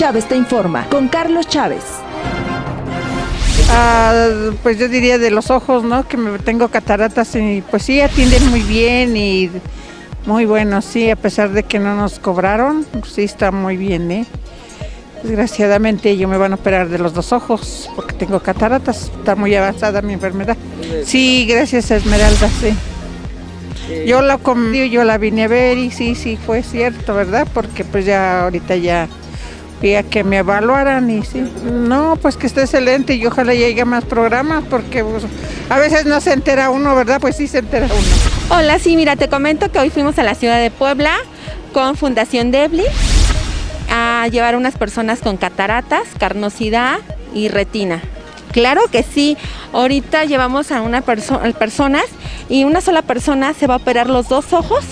Chávez te informa con Carlos Chávez. Ah, pues yo diría de los ojos, ¿no? Que me tengo cataratas y pues sí atienden muy bien y muy bueno, sí, a pesar de que no nos cobraron, sí está muy bien, ¿eh? Desgraciadamente yo me van a operar de los dos ojos porque tengo cataratas, está muy avanzada mi enfermedad. Sí, gracias a Esmeralda, sí. Yo la comí, yo la vine a ver y sí, sí, fue cierto, ¿verdad? Porque pues ya ahorita ya que me evaluaran y sí. No, pues que esté excelente y ojalá llegue a más programas porque pues, a veces no se entera uno, ¿verdad? Pues sí se entera uno. Hola, sí, mira, te comento que hoy fuimos a la ciudad de Puebla con Fundación Debli a llevar unas personas con cataratas, carnosidad y retina. Claro que sí, ahorita llevamos a una persona, personas y una sola persona se va a operar los dos ojos,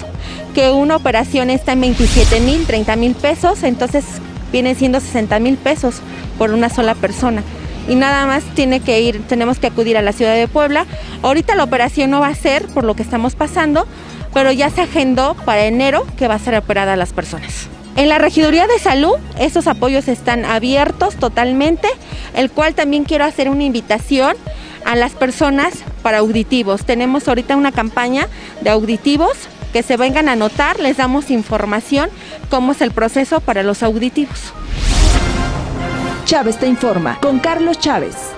que una operación está en 27 mil, 30 mil pesos, entonces viene siendo 60 mil pesos por una sola persona. Y nada más tiene que ir, tenemos que acudir a la ciudad de Puebla. Ahorita la operación no va a ser por lo que estamos pasando, pero ya se agendó para enero que va a ser operada a las personas. En la Regiduría de Salud, estos apoyos están abiertos totalmente, el cual también quiero hacer una invitación a las personas para auditivos. Tenemos ahorita una campaña de auditivos que se vengan a anotar, les damos información cómo es el proceso para los auditivos. Chávez te informa con Carlos Chávez.